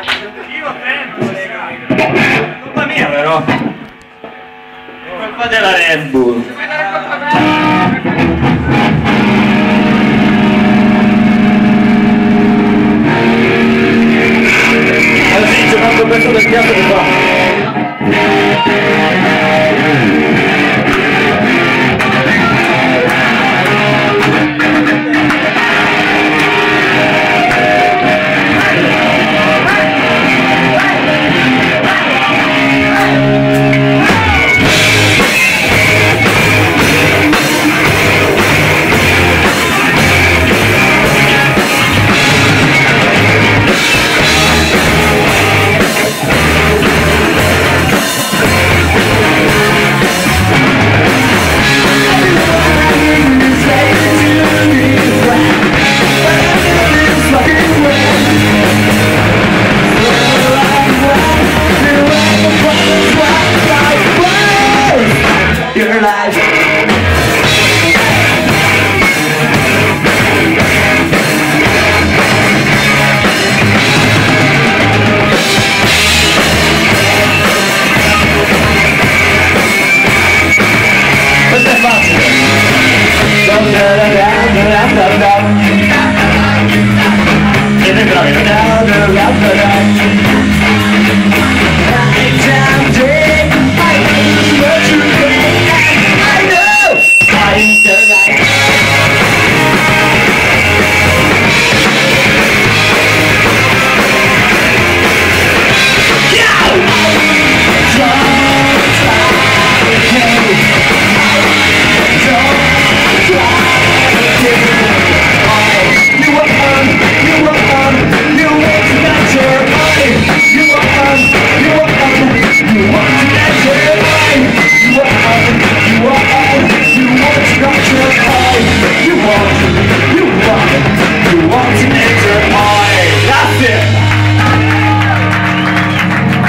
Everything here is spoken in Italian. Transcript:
Io ho tempo, raga. Colpa mia però. È colpa della Red Bull. Allora sì, c'è un pezzo del piatto di qua.